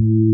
Mm-hmm.